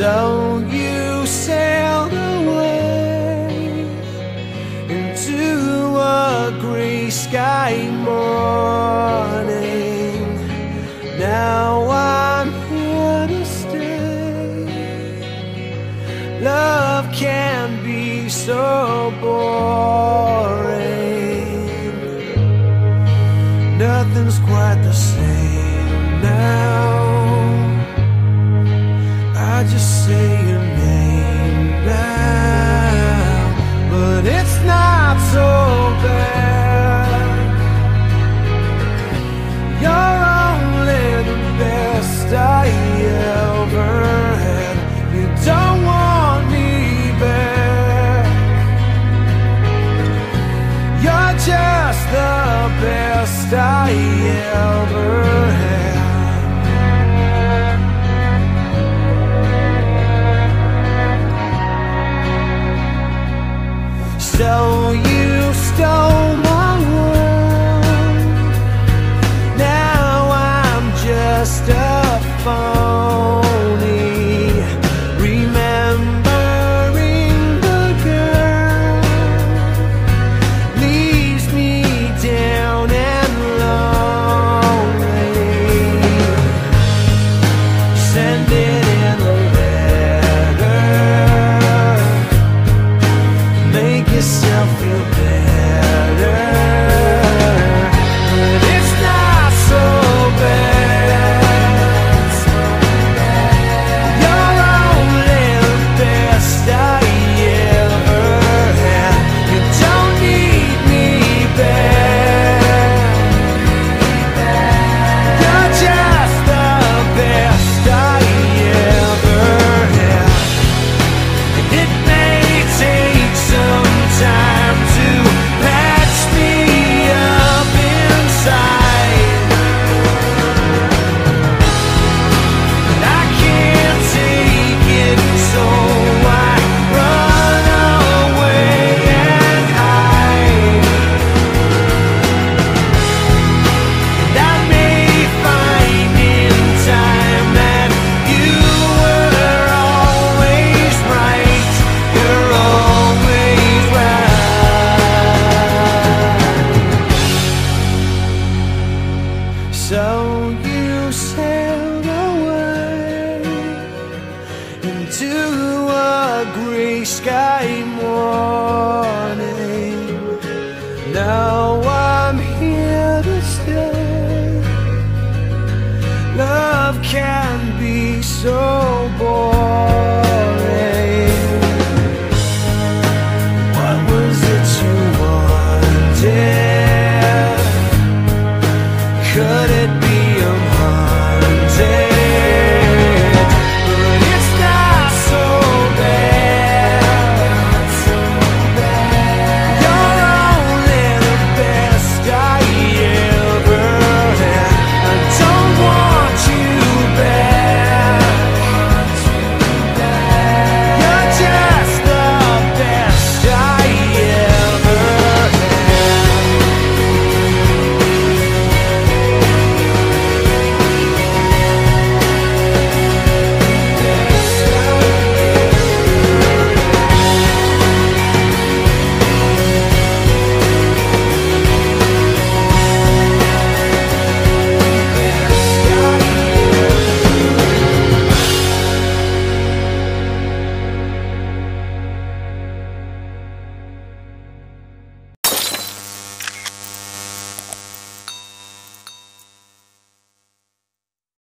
you sailed away into a gray sky morning. Now I'm here to stay. Love can be so boring. Nothing's quite the same now. Just say your name now, but it's not so bad. You're only the best I ever had. You don't want me back. You're just the best I ever make yourself feel better. Into a gray sky morning. Now I'm here to stay. Love can be so.